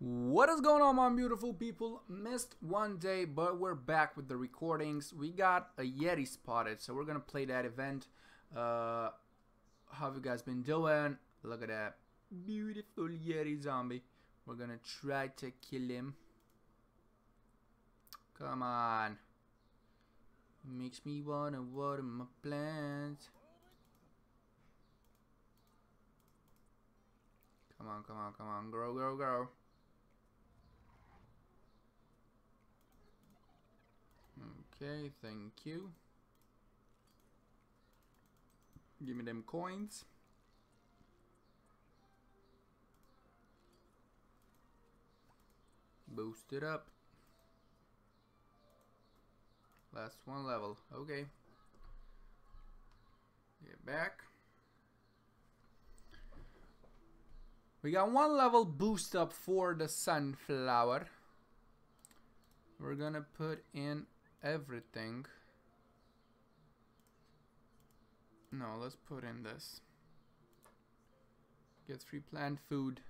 What is going on my beautiful people? Missed one day but we're back with the recordings. We got a Yeti spotted so we're gonna play that event. Uh, how have you guys been doing? Look at that beautiful Yeti zombie. We're gonna try to kill him. Come on. Makes me wanna water my plants. Come on, come on, come on. Grow, grow, grow. Okay, thank you. Give me them coins. Boost it up. Last one level. Okay. Get back. We got one level boost up for the sunflower. We're gonna put in everything. No, let's put in this. Get free plant food.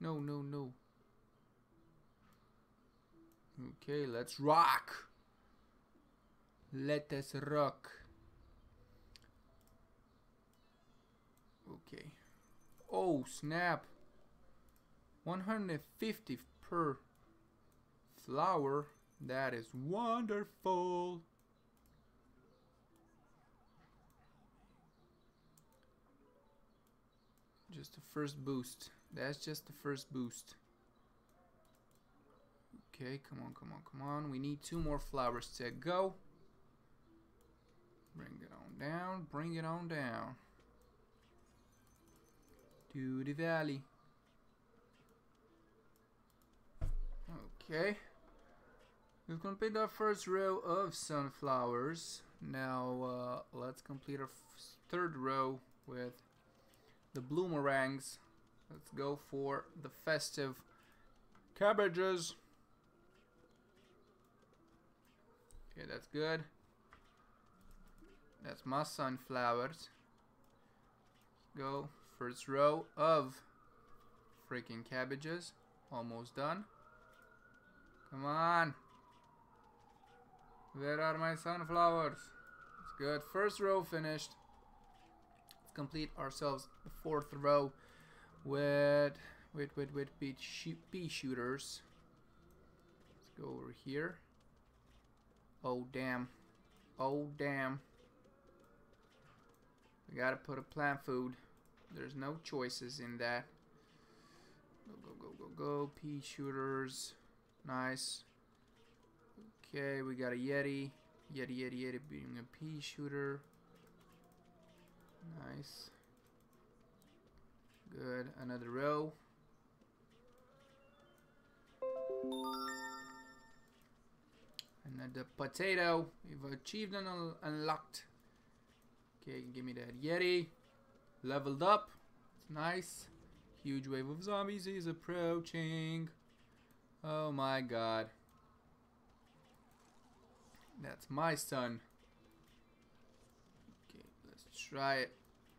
No, no, no. Okay, let's rock. Let us rock. Okay. Oh, snap. 150 per flower. That is wonderful. Just the first boost. That's just the first boost. Okay, come on, come on, come on. We need two more flowers to go. Bring it on down, bring it on down. To the valley. Okay. We've completed our first row of sunflowers. Now uh, let's complete our third row with the bloomerangs. Let's go for the festive cabbages. Okay, that's good. That's my sunflowers. Go first row of freaking cabbages. Almost done. Come on. Where are my sunflowers? It's good. First row finished. Let's complete ourselves the fourth row with with with with pea, shoot, pea shooters. Let's go over here. Oh damn. Oh damn. We gotta put a plant food. There's no choices in that. Go go go go go. Pea shooters. Nice. Okay, we got a Yeti. Yeti, Yeti, Yeti being a pea shooter. Nice. Good. Another row. Another potato. We've achieved and un unlocked. Okay, give me that Yeti. Leveled up. It's nice. Huge wave of zombies is approaching. Oh my god. That's my sun. Okay, let's try it.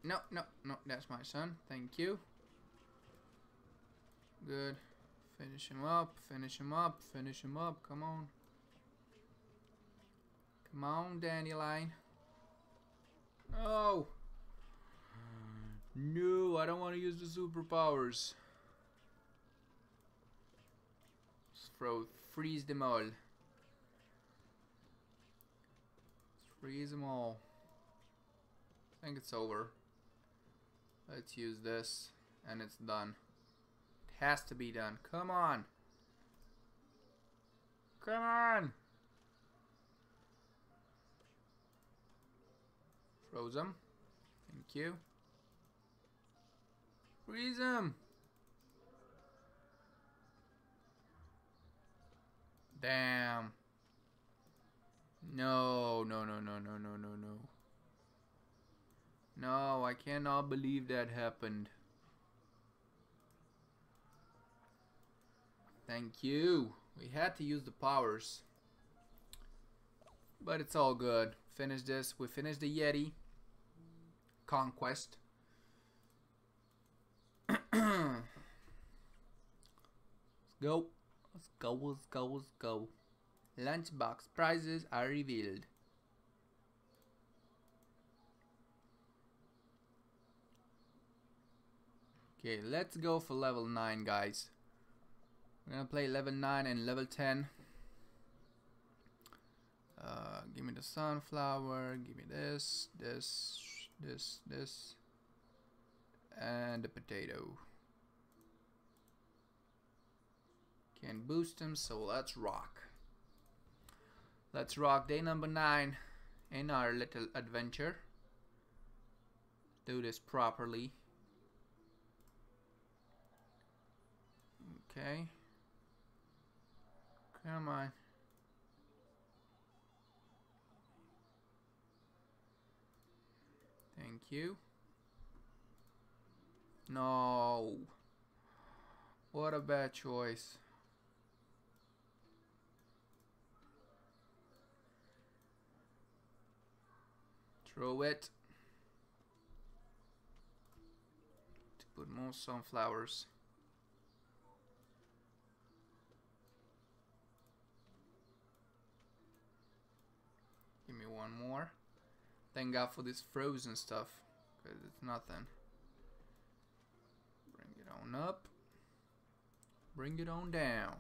No, no, no, that's my sun. Thank you. Good. Finish him up, finish him up, finish him up. Come on. Come on, Dandelion. Oh! No, I don't want to use the superpowers. Let's throw, freeze them all. Freeze them all. I think it's over. Let's use this and it's done. It has to be done. Come on. Come on. Froze them. Thank you. Freeze them. Damn. No, no, no, no, no, no, no, no. No, I cannot believe that happened. Thank you. We had to use the powers. But it's all good. Finish this. We finished the Yeti. Conquest. Let's go. Let's go, let's go, let's go. Lunchbox prizes are revealed. Okay, let's go for level 9, guys. We're gonna play level 9 and level 10. Uh, give me the sunflower, give me this, this, this, this, and the potato. Can boost him, so let's rock. Let's rock day number 9 in our little adventure. Do this properly. Okay. Come on. Thank you. No. What a bad choice. Throw it. To put more sunflowers. Give me one more. Thank God for this frozen stuff. Because it's nothing. Bring it on up. Bring it on down.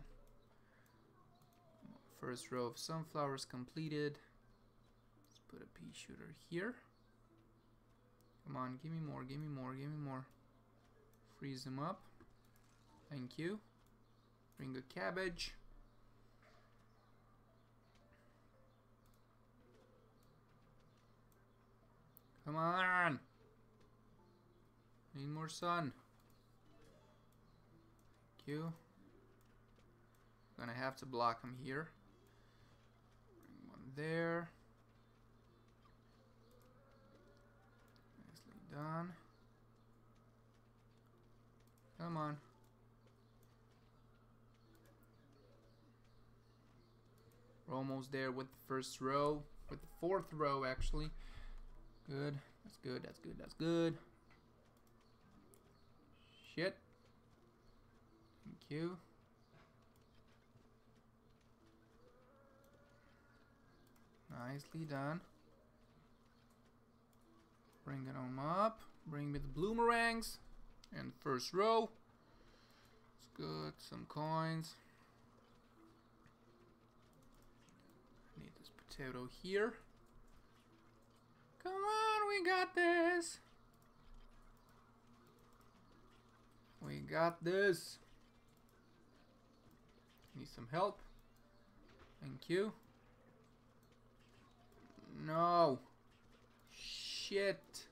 First row of sunflowers completed. Put a pea shooter here. Come on, give me more, give me more, give me more. Freeze them up. Thank you. Bring a cabbage. Come on. Need more sun. Thank you. Gonna have to block him here. Bring one there. Nicely done. Come on. We're almost there with the first row. With the fourth row, actually. Good. That's good. That's good. That's good. Shit. Thank you. Nicely done. Bring on up. Bring me the bloomerangs. And first row. It's good. Some coins. Need this potato here. Come on, we got this. We got this. Need some help. Thank you. No. Shit.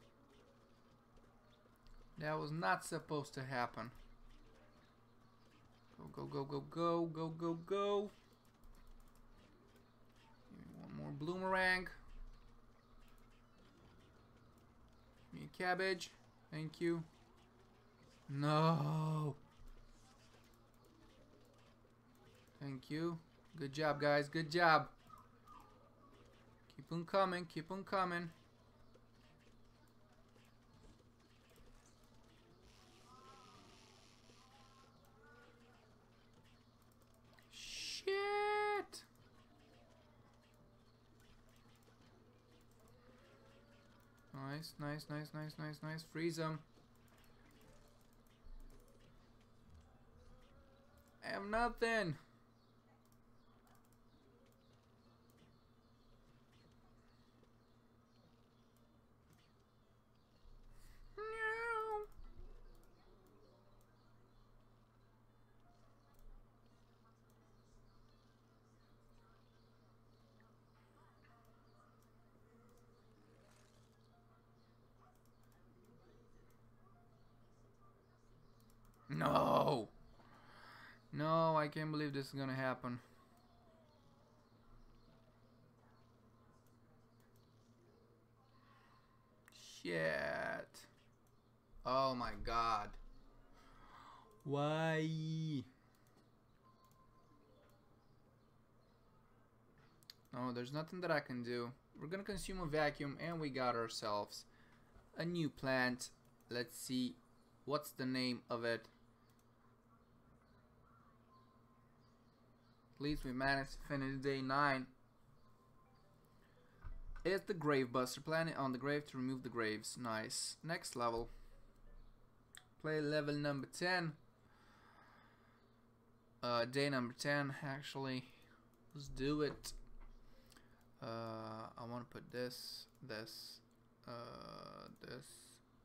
That was not supposed to happen. Go, go, go, go, go, go, go, go. One more bloomerang. Give me a cabbage. Thank you. No. Thank you. Good job, guys. Good job. Keep on coming. Keep on coming. Shit. Nice, nice, nice, nice, nice, nice. Freeze them. I have nothing. No. No. No, I can't believe this is gonna happen. Shit. Oh my god. Why? No, there's nothing that I can do. We're gonna consume a vacuum and we got ourselves a new plant. Let's see what's the name of it. Least we managed to finish day 9. It's the Grave Buster. Planet on the grave to remove the graves. Nice. Next level. Play level number 10. Uh, day number 10, actually. Let's do it. Uh, I want to put this, this, uh, this,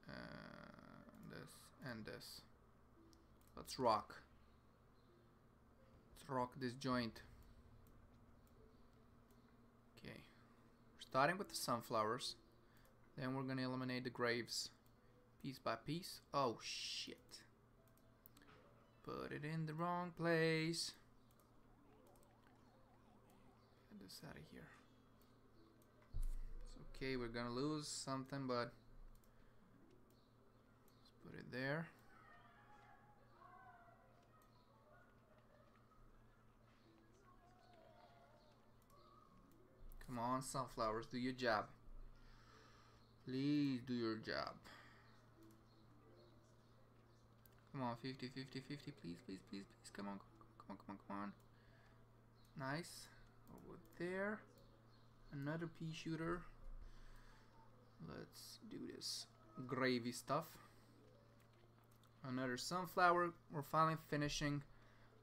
and this, and this. Let's rock. Rock this joint. Okay. We're starting with the sunflowers. Then we're gonna eliminate the graves. Piece by piece. Oh shit. Put it in the wrong place. Get this out of here. It's okay, we're gonna lose something, but let's put it there. Come on, sunflowers, do your job. Please do your job. Come on, 50, 50, 50, please, please, please, please. Come on, come on, come on, come on. Nice. Over there. Another pea shooter. Let's do this gravy stuff. Another sunflower. We're finally finishing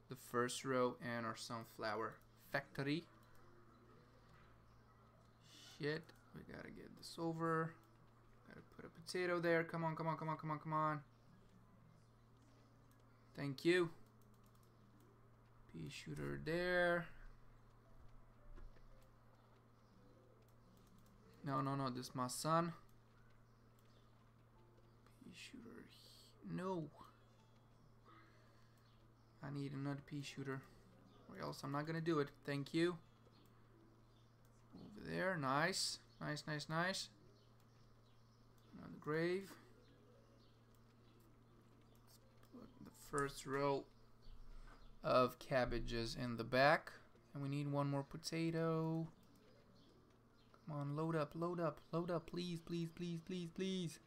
the first row and our sunflower factory. Shit. We gotta get this over. Gotta put a potato there. Come on, come on, come on, come on, come on. Thank you. Pea shooter there. No, no, no. This is my sun. Pea shooter. No. I need another pea shooter. Or else I'm not gonna do it. Thank you. Over there. Nice. Nice, nice, nice. Another grave. the first row of cabbages in the back. And we need one more potato. Come on, load up, load up, load up, please, please, please, please, please.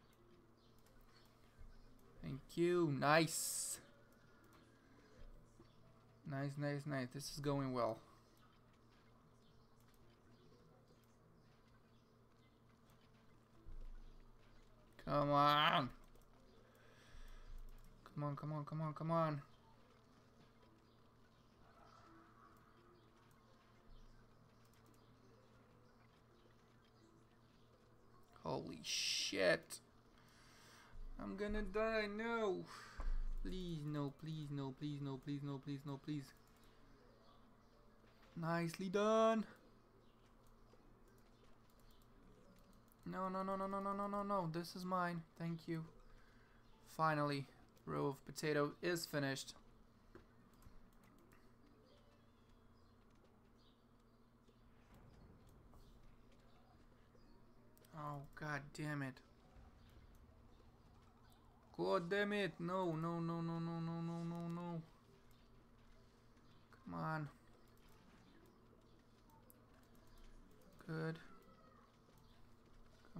Thank you. Nice. Nice, nice, nice. This is going well. Come on. Come on, come on, come on, come on. Holy shit. I'm gonna die. No. Please, no, please, no, please, no, please, no, please, no, please. Nicely done. No, no, no, no, no, no, no, no, no. This is mine. Thank you. Finally, row of potato is finished. Oh, god damn it. God damn it. No, no, no, no, no, no, no, no, no. Come on. Good.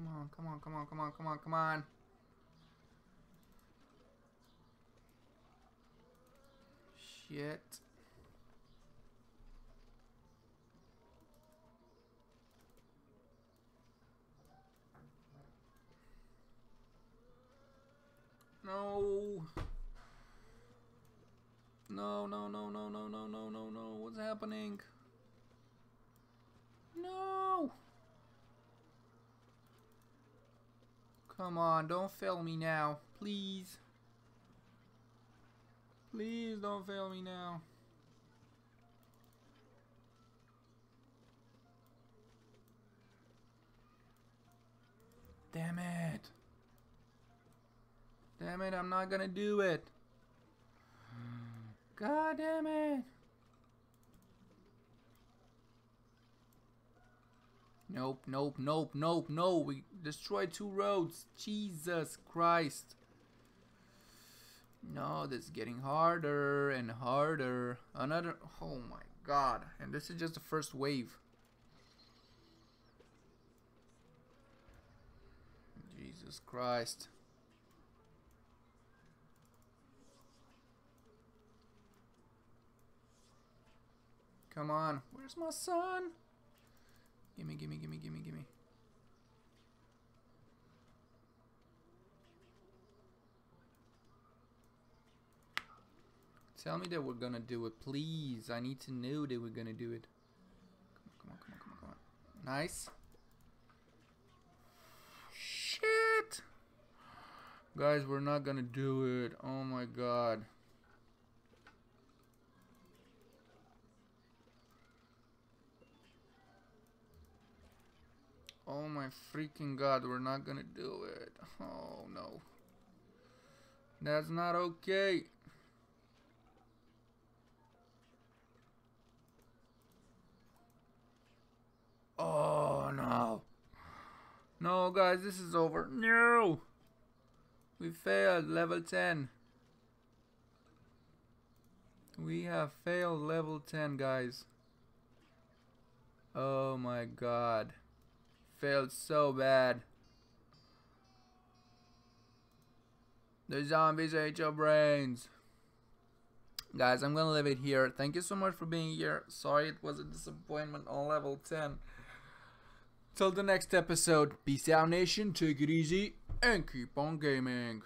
Come on, come on, come on, come on, come on, come on. Shit. No. No, no, no, no, no, no, no, no, no. What's happening? No. Come on, don't fail me now. Please. Please don't fail me now. Damn it. Damn it, I'm not gonna do it. God damn it. Nope, nope, nope, nope, no. We destroyed two roads. Jesus Christ. No, this is getting harder and harder. Another, oh my god. And this is just the first wave. Jesus Christ. Come on. Where's my sun? Gimme, gimme, gimme, gimme, gimme. Tell me that we're gonna do it, please. I need to know that we're gonna do it. Come on, come on, come on, come on, come on. Nice. Shit! Guys, we're not gonna do it. Oh my god. Oh my freaking god, we're not gonna do it. Oh no. That's not okay. Oh no. No guys, this is over. No! We failed level 10. We have failed level 10 guys. Oh my god. Failed so bad. The zombies ate your brains. Guys, I'm gonna leave it here. Thank you so much for being here. Sorry it was a disappointment on level 10. Till the next episode, peace out nation, take it easy, and keep on gaming.